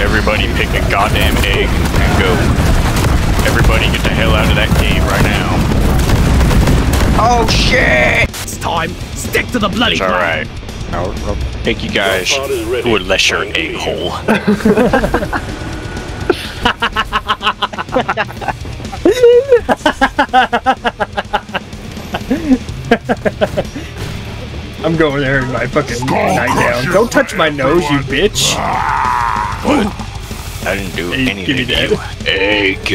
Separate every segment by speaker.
Speaker 1: Everybody pick a goddamn egg and go. Everybody get the hell out of that cave right now.
Speaker 2: Oh shit!
Speaker 3: It's time. Stick to the bloody
Speaker 1: It's alright. I'll, I'll take you guys who would less your egg hole.
Speaker 4: I'm going there in my fucking nightgown. Don't touch my nose, you bitch.
Speaker 1: What? I didn't do
Speaker 4: Hey,
Speaker 1: anything
Speaker 4: give me
Speaker 1: to
Speaker 4: that.
Speaker 1: you. Egg.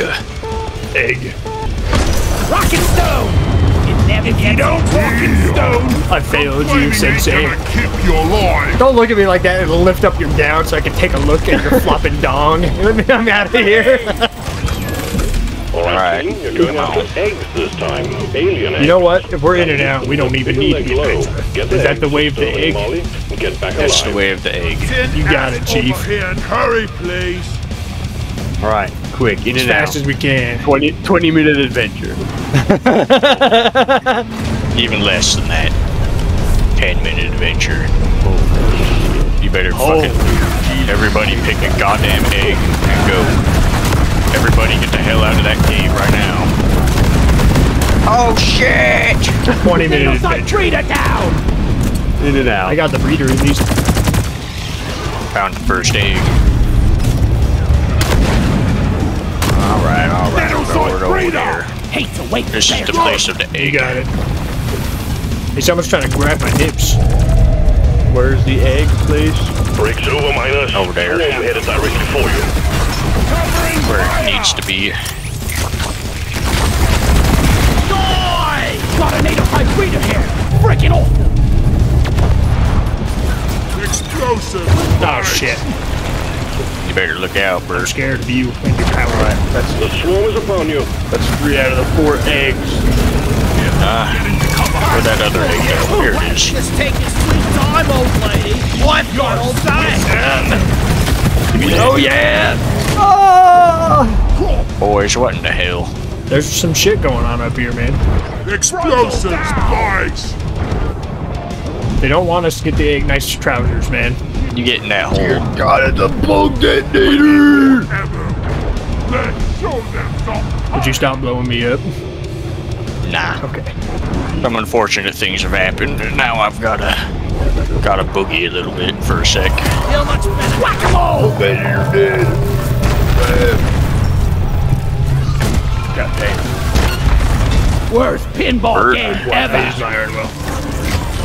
Speaker 4: Egg.
Speaker 3: Rock and stone. It never if you don't walk in stone.
Speaker 4: I failed you, Sensei.
Speaker 5: keep your line.
Speaker 4: Don't look at me like that. It'll lift up your gown so I can take a look at your flopping dong. Let me, I'm out of here.
Speaker 1: Alright,
Speaker 6: You're going after eggs this time. Alien eggs.
Speaker 4: You know what? If we're in and out, we don't even need to get
Speaker 6: Glow.
Speaker 4: Is that the
Speaker 6: eggs,
Speaker 4: way of the egg?
Speaker 6: Molly, and get back
Speaker 1: That's the
Speaker 6: alive.
Speaker 1: way of the egg.
Speaker 4: You got it, Chief.
Speaker 5: Over here and hurry, please.
Speaker 7: Alright, quick, in
Speaker 4: As
Speaker 7: and out.
Speaker 4: fast as we can.
Speaker 7: 20, 20 minute adventure.
Speaker 1: Even less than that. 10 minute adventure. You better
Speaker 4: Oh.
Speaker 1: fucking. Everybody pick a goddamn egg and go. Everybody get the hell out of that
Speaker 4: 20 minute
Speaker 3: Genocide
Speaker 4: adventure.
Speaker 3: breeder down.
Speaker 7: In and out.
Speaker 4: I got the breeder at least.
Speaker 1: Found the first egg. Alright, alright, I'll go over
Speaker 5: breeder.
Speaker 1: there.
Speaker 3: Hate to wait
Speaker 1: This is the place of the
Speaker 4: You
Speaker 1: egg.
Speaker 4: got it. Hey, someone's trying to grab my nips.
Speaker 7: Where's the egg, please?
Speaker 6: Breaks over, minus.
Speaker 1: Over there.
Speaker 6: Swarm headed directly for you.
Speaker 1: Where it needs to be.
Speaker 3: Got a native high breeder here. Freaking awesome.
Speaker 5: Explosive.
Speaker 4: Oh shit.
Speaker 1: You better look out,
Speaker 4: I'm scared of you and your power.
Speaker 7: That's
Speaker 6: The swarm is upon you.
Speaker 7: that's three out of the four eggs.
Speaker 1: Uh, where that other egg go? Here it is.
Speaker 3: Just take your sweet time, old lady. I've got all day.
Speaker 1: Oh yeah! Boys, what in the hell?
Speaker 4: There's some shit going on up here, man.
Speaker 5: Explosives, boys.
Speaker 4: They don't want us to get the nice trousers, man.
Speaker 1: You get in that hole.
Speaker 7: Dear God, it's a bug detonator!
Speaker 5: Ever. Let's show them some.
Speaker 4: Would you stop blowing me up?
Speaker 1: Nah.
Speaker 4: Okay.
Speaker 1: Some unfortunate things have happened, and now I've gotta gotta boogie a little bit for a sec.
Speaker 3: Feel much better. Whack-a-mole.
Speaker 7: Bet you're dead.
Speaker 4: God damn.
Speaker 3: Worst pinball
Speaker 1: Bert.
Speaker 3: game
Speaker 4: That
Speaker 3: ever.
Speaker 4: is my iron well.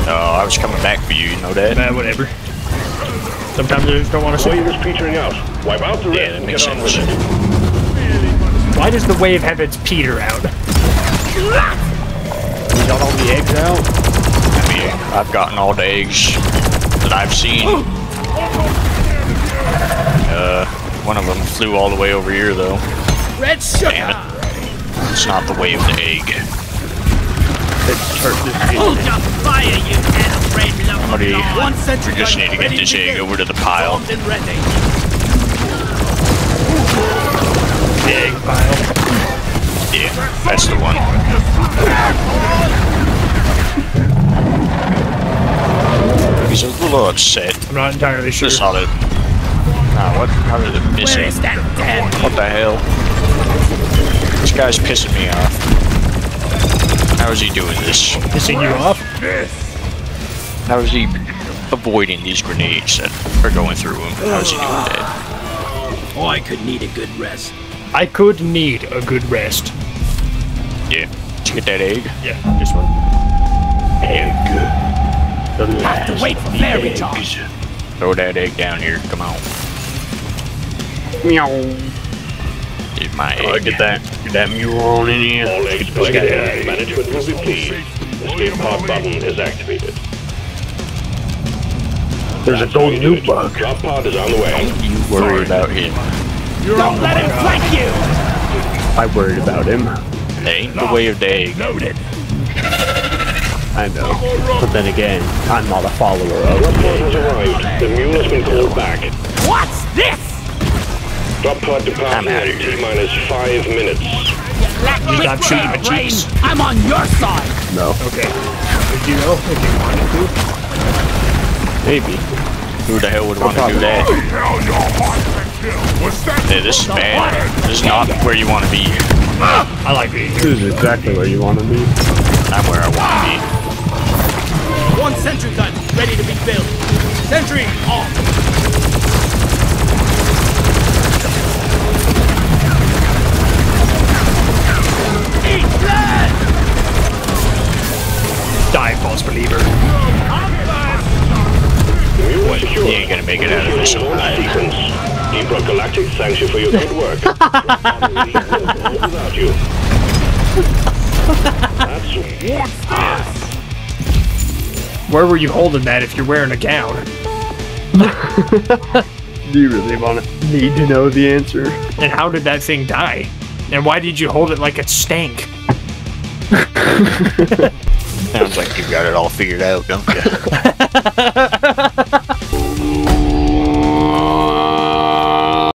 Speaker 1: Oh, I was coming back for you, you know that?
Speaker 4: Nah, whatever. Sometimes I just don't want to see
Speaker 6: Wave
Speaker 4: it.
Speaker 6: is petering out. Wipe out the
Speaker 1: Yeah,
Speaker 6: rest
Speaker 1: that
Speaker 6: and
Speaker 1: makes
Speaker 6: get on with
Speaker 1: sense.
Speaker 6: it.
Speaker 4: Why does the wave have its peter out?
Speaker 7: You got all the eggs out?
Speaker 1: I mean, I've gotten all the eggs that I've seen. Uh, one of them flew all the way over here, though.
Speaker 3: Red sugar.
Speaker 1: Damn it. It's not the way of the egg.
Speaker 7: Let's turn this
Speaker 3: Hold your fire, you hair-brained lump
Speaker 1: Somebody
Speaker 3: One sentry
Speaker 1: We just need to get this egg over to the pile.
Speaker 3: Armed and ready.
Speaker 4: The egg pile.
Speaker 1: Yeah, that's the one. He's a little upset.
Speaker 4: I'm not entirely sure.
Speaker 1: Just saw it. Nah, what? How did it miss
Speaker 3: Where
Speaker 1: him?
Speaker 3: that damn
Speaker 1: What the hell? This guy's pissing me off. How is he doing this?
Speaker 4: Pissing you off?
Speaker 1: How is he avoiding these grenades that are going through him? How is he doing that?
Speaker 3: Oh, I could need a good rest.
Speaker 4: I could need a good rest.
Speaker 1: Yeah. Did you get that egg?
Speaker 4: Yeah, this one.
Speaker 3: Have to wait for fairy time.
Speaker 1: Throw that egg down here. Come on.
Speaker 7: Meow.
Speaker 1: Get my egg.
Speaker 7: Oh, get that, get that mule on in here.
Speaker 6: All eggs collected. Management will be pleased. Escape pod button is activated.
Speaker 7: There's a golden new bug.
Speaker 6: Drop pod is on the way.
Speaker 1: Don't You worry about him.
Speaker 3: Don't let him flank you.
Speaker 7: I worried about him.
Speaker 1: That ain't the way of the egg.
Speaker 3: Loaded.
Speaker 7: I know. But then again, I'm not a follower of
Speaker 6: Drop pod. The Drop pod departing
Speaker 1: outta
Speaker 6: in T minus five minutes.
Speaker 3: Quick
Speaker 4: Stop shooting my cheeks.
Speaker 3: I'm on your side.
Speaker 7: No.
Speaker 4: Okay. Did you know if you wanted to?
Speaker 7: Maybe.
Speaker 1: Who the hell would want to do that?
Speaker 5: Hell, your heart can kill.
Speaker 1: Hey, this is bad. This is not where you want to be.
Speaker 4: I like being here.
Speaker 7: This is exactly where you want to be.
Speaker 1: I'm where I want to be.
Speaker 3: One sentry gun ready to be built. Sentry off.
Speaker 1: You ain't gonna make it out of this
Speaker 6: launch
Speaker 1: alive.
Speaker 6: Deep Rock Galactic thanks you for your good work. Without you. That's
Speaker 4: Where were you holding that if you're wearing a gown?
Speaker 7: Do you really want to need to know the answer?
Speaker 4: And how did that thing die? And why did you hold it like it stank?
Speaker 1: Sounds like you've got it all figured out, don't you?